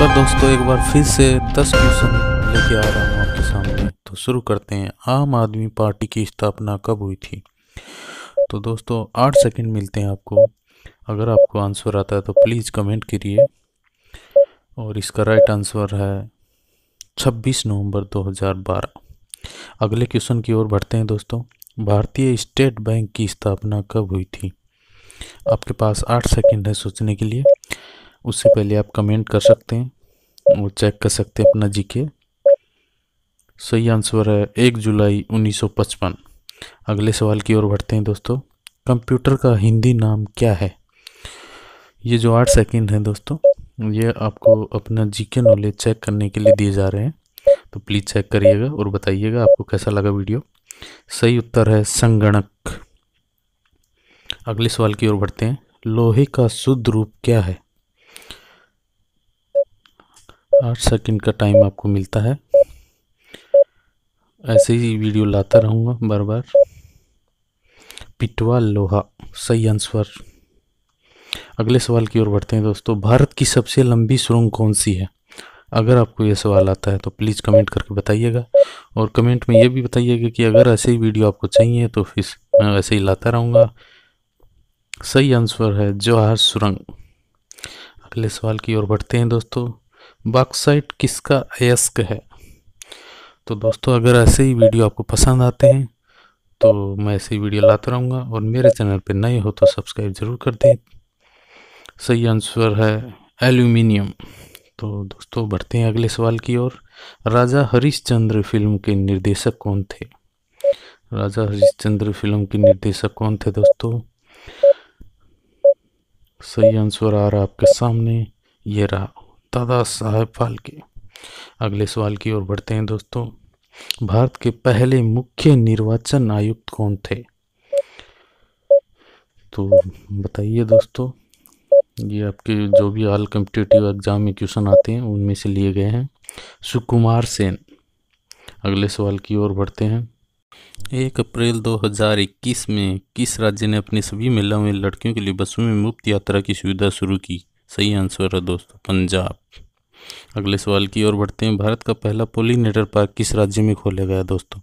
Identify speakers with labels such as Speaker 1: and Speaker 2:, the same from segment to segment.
Speaker 1: नमस्कार दोस्तों, एक बार फिर से दस क्वेश्चन लेके आ रहा हूँ आपके सामने। तो शुरू करते हैं। आम आदमी पार्टी की स्थापना कब हुई थी? तो दोस्तों, आठ सेकंड मिलते हैं आपको। अगर आपको आंसर आता है तो प्लीज़ कमेंट करिए। और इसका राइट आंसर है छब्बीस नवंबर 2012 अगले क्वेश्चन की ओर बढ़ते हैं दोस्तों। भारतीय स्टेट बैंक की स्थापना कब हुई थी? आपके पास आठ सेकंड है सोचने के लिए। उससे पहले आप कमेंट कर सकते हैं और चेक कर सकते हैं अपना जीके सही आंसर है एक जुलाई 1955 अगले सवाल की ओर बढ़ते हैं दोस्तों। कंप्यूटर का हिंदी नाम क्या है? ये जो आठ सेकंड है दोस्तों, ये आपको अपना जीके नॉलेज चेक करने के लिए दिए जा रहे हैं। तो प्लीज़ चेक करिएगा और बताइएगा आपको कैसा लगा वीडियो सही उत्तर है संगणक। अगले सवाल की ओर बढ़ते हैं। लोहे का शुद्ध रूप क्या है? आठ सेकंड का टाइम आपको मिलता है। ऐसे ही वीडियो लाता रहूँगा बार बार। पिटवा लोहा, सही आंसर अगले सवाल की ओर बढ़ते हैं दोस्तों। भारत की सबसे लंबी सुरंग कौन सी है? अगर आपको ये सवाल आता है तो प्लीज़ कमेंट करके बताइएगा। और कमेंट में ये भी बताइएगा कि अगर ऐसे ही वीडियो आपको चाहिए तो फिर मैं वैसे ही लाता रहूँगा। सही आंसर है जवाहर सुरंग। अगले सवाल की ओर बढ़ते हैं दोस्तों। बॉक्साइट किसका अयस्क है? तो दोस्तों, अगर ऐसे ही वीडियो आपको पसंद आते हैं तो मैं ऐसे ही वीडियो लाता रहूँगा और मेरे चैनल पर नए हो तो सब्सक्राइब ज़रूर कर दें। सही आंसर है एल्यूमिनियम। तो दोस्तों, बढ़ते हैं अगले सवाल की ओर। राजा हरिश्चंद्र फ़िल्म के निर्देशक कौन थे? राजा हरिश्चंद्र फ़िल्म के निर्देशक कौन थे दोस्तों? सही आंसर आ रहा आपके सामने, ये रहा दादा साहेब फाल्के। अगले सवाल की ओर बढ़ते हैं दोस्तों। भारत के पहले मुख्य निर्वाचन आयुक्त कौन थे? तो बताइए दोस्तों, ये आपके जो भी ऑल कम्पिटेटिव एग्ज़ाम में क्वेश्चन आते हैं, उनमें से लिए गए हैं। सुकुमार सेन। अगले सवाल की ओर बढ़ते हैं। एक अप्रैल 2021 में किस राज्य ने अपनी सभी महिलाओं में लड़कियों के लिए बसों में मुफ़्त यात्रा की सुविधा शुरू की? सही आंसर है दोस्तों, पंजाब। अगले सवाल की ओर बढ़ते हैं। भारत का पहला पोलिनेटर पार्क किस राज्य में खोला गया दोस्तों?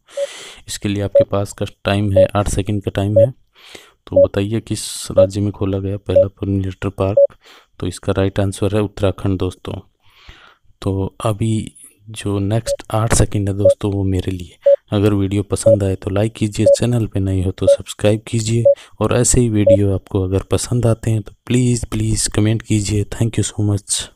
Speaker 1: इसके लिए आपके पास का टाइम है, आठ सेकंड का टाइम है। तो बताइए किस राज्य में खोला गया पहला पोलिनेटर पार्क? तो इसका राइट आंसर है उत्तराखंड दोस्तों। तो अभी जो नेक्स्ट आठ सेकंड है दोस्तों, वो मेरे लिए। अगर वीडियो पसंद आए तो लाइक कीजिए, चैनल पे नहीं हो तो सब्सक्राइब कीजिए और ऐसे ही वीडियो आपको अगर पसंद आते हैं तो प्लीज़ प्लीज़ कमेंट कीजिए। Thank you so much.